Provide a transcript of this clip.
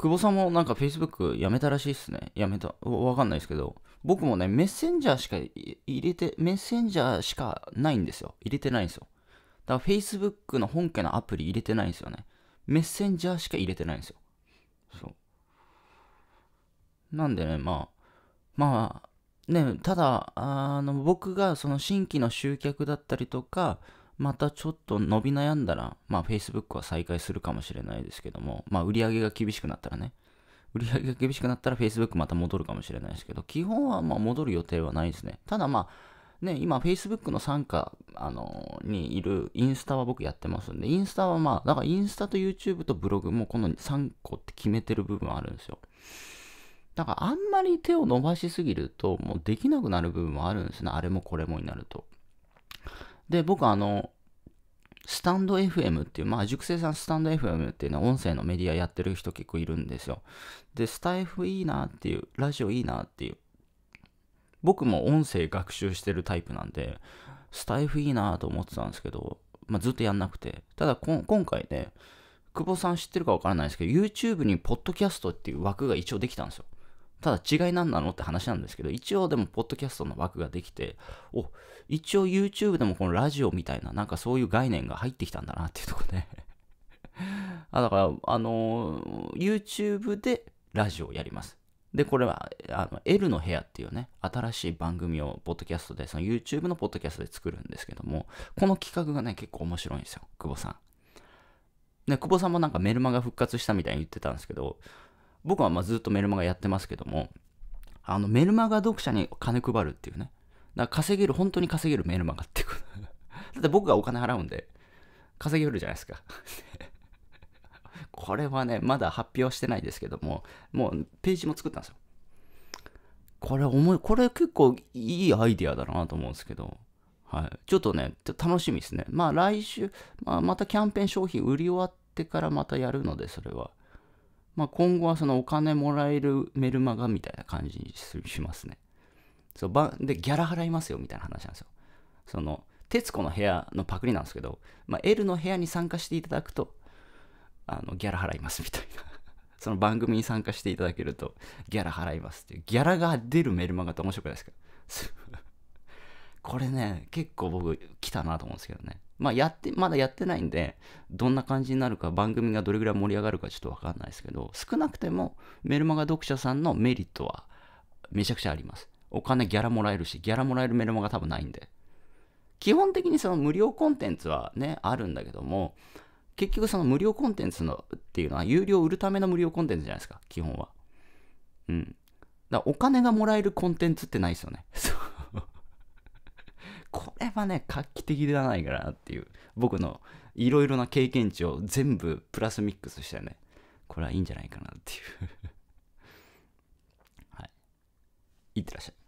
久保さんもなんか Facebook やめたらしいっすね。やめた。わかんないですけど。僕もね、メッセンジャーしか入れて、メッセンジャーしかないんですよ。入れてないんですよ。だから Facebook の本家のアプリ入れてないんですよね。メッセンジャーしか入れてないんですよ。そう。なんでね、まあ、まあ、ね、ただ、あの、僕がその新規の集客だったりとか、またちょっと伸び悩んだら、まあ Facebook は再開するかもしれないですけども、まあ売り上げが厳しくなったらね、売り上げが厳しくなったら Facebook また戻るかもしれないですけど、基本はまあ戻る予定はないですね。ただまあ、ね、今 Facebook の参加、あのにいるインスタは僕やってますんで、インスタはまあ、だからインスタと YouTube とブログもこの3個って決めてる部分あるんですよ。だからあんまり手を伸ばしすぎると、もうできなくなる部分もあるんですね。あれもこれもになると。で、僕あの、スタンド FM っていう、まあ、熟成さんスタンド FM っていうのは音声のメディアやってる人結構いるんですよ。で、スタイフいいなっていう、ラジオいいなっていう。僕も音声学習してるタイプなんで、スタイフいいなと思ってたんですけど、まあ、ずっとやんなくて。ただ今回ね、久保さん知ってるかわからないですけど、YouTube にポッドキャストっていう枠が一応できたんですよ。ただ違い何なのって話なんですけど、一応でもポッドキャストの枠ができて、お、一応 YouTube でもこのラジオみたいな、なんかそういう概念が入ってきたんだなっていうところで あ、だから、あのー、YouTube でラジオをやります。で、これは、あの、L の部屋っていうね、新しい番組を、ポッドキャストで、その YouTube のポッドキャストで作るんですけども、この企画がね、結構面白いんですよ、久保さん。ね、久保さんもなんかメルマガ復活したみたいに言ってたんですけど、僕はまずっとメルマガやってますけども、あのメルマガ読者に金配るっていうね。だから稼げる、本当に稼げるメルマガっていう。だって僕がお金払うんで、稼げるじゃないですか。これはね、まだ発表してないですけども、もうページも作ったんですよ。これ思い、これ結構いいアイディアだなと思うんですけど、はい。ちょっとね、楽しみですね。まあ来週、まあ、またキャンペーン商品売り終わってからまたやるので、それは。まあ、今後はそのお金もらえるメルマガみたいな感じにしますね。そうばで、ギャラ払いますよみたいな話なんですよ。その、徹子の部屋のパクリなんですけど、まあ、L の部屋に参加していただくと、あの、ギャラ払いますみたいな。その番組に参加していただけると、ギャラ払いますっていう。ギャラが出るメルマガって面白くないですか？これね、結構僕来たなと思うんですけどね。まあやって、まだやってないんで、どんな感じになるか、番組がどれぐらい盛り上がるかちょっとわかんないですけど、少なくてもメルマガ読者さんのメリットはめちゃくちゃあります。お金ギャラもらえるし、ギャラもらえるメルマガ多分ないんで。基本的にその無料コンテンツはね、あるんだけども、結局その無料コンテンツのっていうのは有料売るための無料コンテンツじゃないですか、基本は。うん。だお金がもらえるコンテンツってないですよね。はね、画期的ではないかなっていう、僕のいろいろな経験値を全部プラスミックスしてね、これはいいんじゃないかなっていうはい。いってらっしゃい。